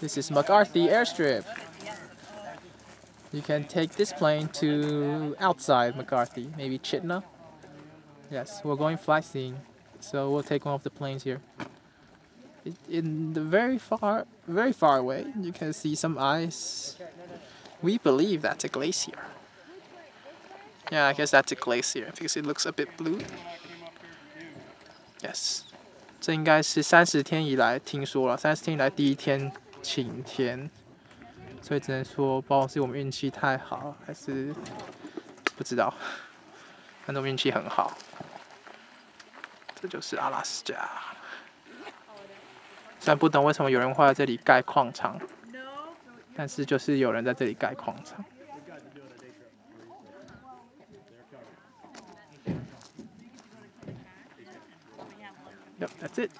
This is McCarthy Airstrip. You can take this plane to outside McCarthy, maybe Chitina. Yes, we're going fly so we'll take one of the planes here. In the very far, very far away, you can see some ice. We believe that's a glacier. Yeah, I guess that's a glacier because it looks a bit blue. Yes, 这应该是三十天以来听说了，三十天以来第一天晴天，所以只能说，不知道是我们运气太好，还是不知道，反正我运气很好。这就是阿拉斯加，虽然不懂为什么有人会在这里盖矿场，但是就是有人在这里盖矿场。Yep, that's it.